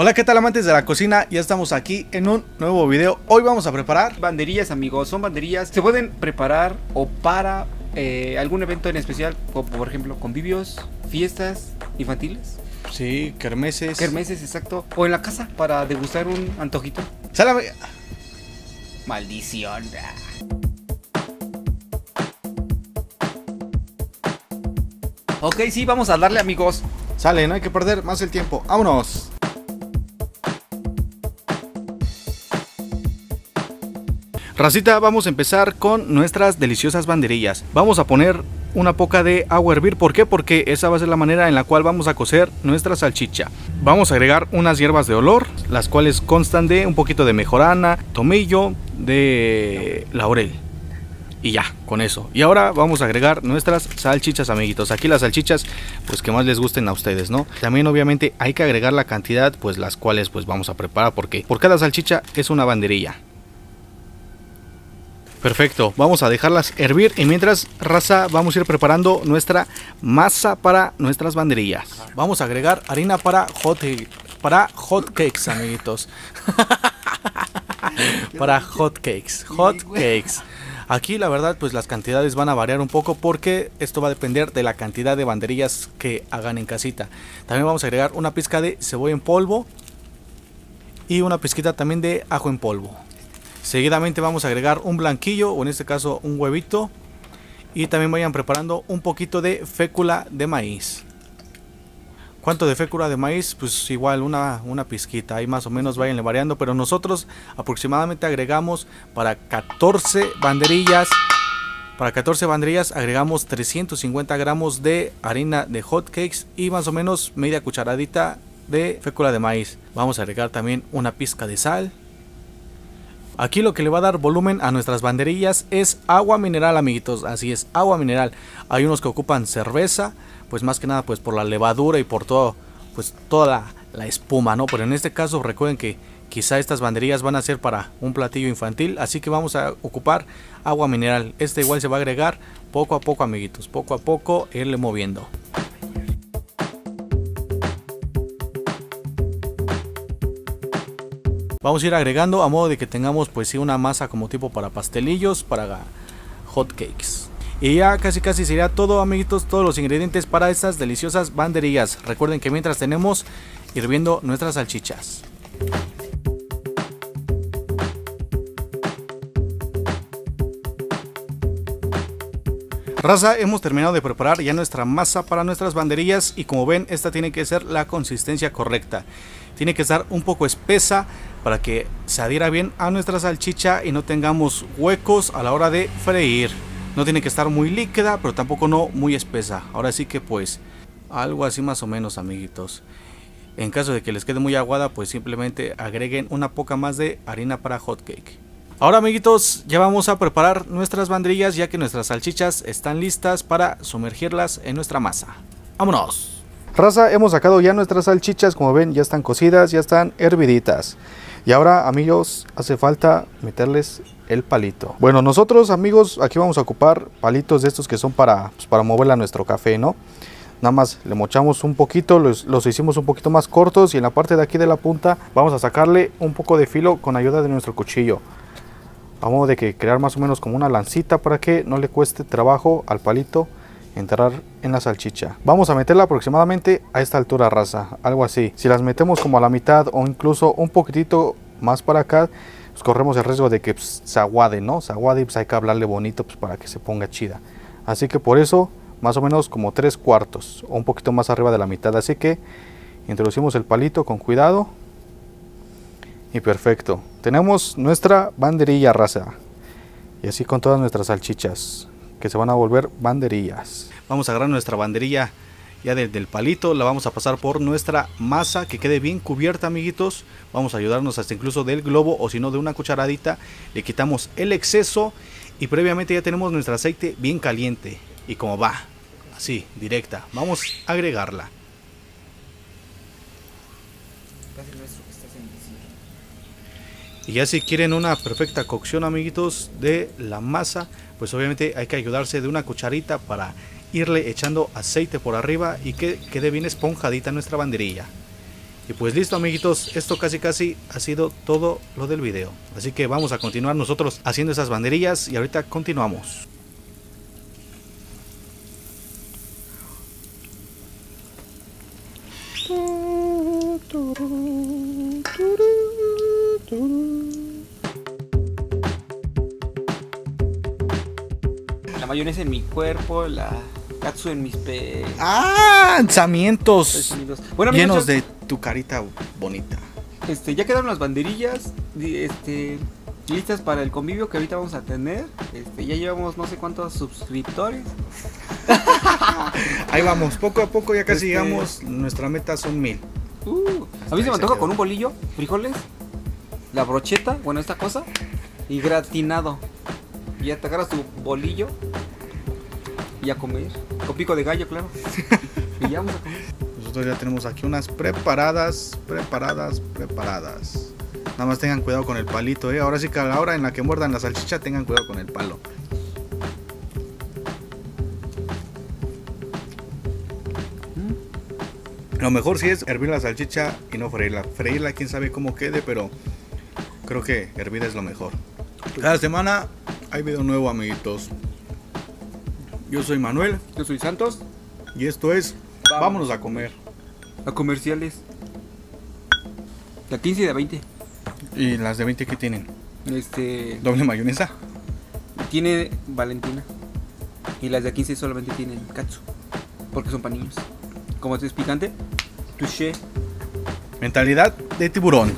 Hola, ¿qué tal amantes de la cocina? Ya estamos aquí en un nuevo video. Hoy vamos a preparar banderillas, amigos. Son banderillas. Se pueden preparar o para eh, algún evento en especial, como por ejemplo convivios, fiestas infantiles. Sí, kermeses. Kermeses, exacto. O en la casa para degustar un antojito. Sálame. Maldición. Ok, sí, vamos a darle, amigos. Sale, no hay que perder más el tiempo. ¡Vámonos! Racita, vamos a empezar con nuestras deliciosas banderillas. Vamos a poner una poca de agua hervir. ¿Por qué? Porque esa va a ser la manera en la cual vamos a cocer nuestra salchicha. Vamos a agregar unas hierbas de olor, las cuales constan de un poquito de mejorana, tomillo, de laurel. Y ya, con eso. Y ahora vamos a agregar nuestras salchichas, amiguitos. Aquí las salchichas, pues que más les gusten a ustedes, ¿no? También obviamente hay que agregar la cantidad, pues las cuales pues vamos a preparar. Porque por cada salchicha es una banderilla. Perfecto, vamos a dejarlas hervir y mientras raza vamos a ir preparando nuestra masa para nuestras banderillas. Vamos a agregar harina para hot para hot cakes, amiguitos. para hot cakes, hot cakes. Aquí la verdad pues las cantidades van a variar un poco porque esto va a depender de la cantidad de banderillas que hagan en casita. También vamos a agregar una pizca de cebolla en polvo y una pizquita también de ajo en polvo. Seguidamente vamos a agregar un blanquillo o en este caso un huevito. Y también vayan preparando un poquito de fécula de maíz. ¿Cuánto de fécula de maíz? Pues igual una, una pizquita, ahí más o menos vayan variando, pero nosotros aproximadamente agregamos para 14 banderillas, para 14 banderillas agregamos 350 gramos de harina de hot cakes y más o menos media cucharadita de fécula de maíz. Vamos a agregar también una pizca de sal, Aquí lo que le va a dar volumen a nuestras banderillas es agua mineral, amiguitos. Así es, agua mineral. Hay unos que ocupan cerveza, pues más que nada pues por la levadura y por todo, pues toda la, espuma, ¿no? Pero en este caso recuerden que quizá estas banderillas van a ser para un platillo infantil, así que vamos a ocupar agua mineral. Este igual se va a agregar poco a poco, amiguitos, poco a poco irle moviendo. Vamos a ir agregando a modo de que tengamos pues sí una masa como tipo para pastelillos, para hot cakes. Y ya casi casi sería todo amiguitos, todos los ingredientes para estas deliciosas banderillas. Recuerden que mientras tenemos hirviendo nuestras salchichas. Raza, hemos terminado de preparar ya nuestra masa para nuestras banderillas y como ven esta tiene que ser la consistencia correcta. Tiene que estar un poco espesa para que se adhiera bien a nuestra salchicha y no tengamos huecos a la hora de freír. No tiene que estar muy líquida, pero tampoco no muy espesa. Ahora sí que pues algo así más o menos, amiguitos. En caso de que les quede muy aguada, pues simplemente agreguen una poca más de harina para hot cake. Ahora amiguitos, ya vamos a preparar nuestras banderillas ya que nuestras salchichas están listas para sumergirlas en nuestra masa. ¡Vámonos! Raza, hemos sacado ya nuestras salchichas, como ven ya están cocidas, ya están herviditas. Y ahora, amigos, hace falta meterles el palito. Bueno, nosotros, amigos, aquí vamos a ocupar palitos de estos que son para, pues, para moverle a nuestro café, ¿no? Nada más le mochamos un poquito, los, hicimos un poquito más cortos y en la parte de aquí de la punta vamos a sacarle un poco de filo con ayuda de nuestro cuchillo. Vamos de que crear más o menos como una lancita para que no le cueste trabajo al palito entrar en la salchicha. Vamos a meterla aproximadamente a esta altura raza, algo así. Si las metemos como a la mitad o incluso un poquitito más para acá, pues corremos el riesgo de que pues, se aguade, ¿no? Se aguade y pues hay que hablarle bonito pues, para que se ponga chida. Así que por eso, más o menos como tres cuartos o un poquito más arriba de la mitad. Así que introducimos el palito con cuidado. Y perfecto. Tenemos nuestra banderilla raza. Y así con todas nuestras salchichas que se van a volver banderillas. Vamos a agarrar nuestra banderilla ya desde el palito, la vamos a pasar por nuestra masa que quede bien cubierta amiguitos. Vamos a ayudarnos hasta incluso del globo o si no de una cucharadita. Le quitamos el exceso y previamente ya tenemos nuestro aceite bien caliente. Y como va, así, directa, vamos a agregarla. Y ya si quieren una perfecta cocción amiguitos de la masa, pues obviamente hay que ayudarse de una cucharita para irle echando aceite por arriba y que quede bien esponjadita nuestra banderilla. Y pues listo amiguitos, esto casi casi ha sido todo lo del video. Así que vamos a continuar nosotros haciendo esas banderillas y ahorita continuamos. Mayonesa en mi cuerpo, la katsu en mis pe... ¡Ah! Lanzamientos. Bueno, llenos de tu carita bonita. Este, ya quedaron las banderillas este, listas para el convivio que ahorita vamos a tener. Este, ya llevamos no sé cuántos suscriptores. Ahí vamos, poco a poco ya casi Este- llegamos. Nuestra meta son mil. Uh, a mí se me antoja con un bolillo, frijoles, la brocheta, bueno, esta cosa, y gratinado. Y ya te agarras tu bolillo y a comer. Con pico de gallo, claro. y ya vamos a comer. Nosotros ya tenemos aquí unas preparadas, preparadas, preparadas. Nada más tengan cuidado con el palito, ¿eh? Ahora sí que a la hora en la que muerdan la salchicha tengan cuidado con el palo. Lo mejor sí es hervir la salchicha y no freírla. Freírla quién sabe cómo quede, pero creo que hervir es lo mejor. Cada semana hay video nuevo, amiguitos. Yo soy Manuel Yo soy Santos. y esto es Vamos. Vámonos a comer. A comerciales. La 15 y de 20. ¿Y las de 20 que tienen? Este. ¿Doble mayonesa? Tiene Valentina. Y las de 15 solamente tienen katsu. Porque son para niños. Como es picante, touché. Mentalidad de tiburón.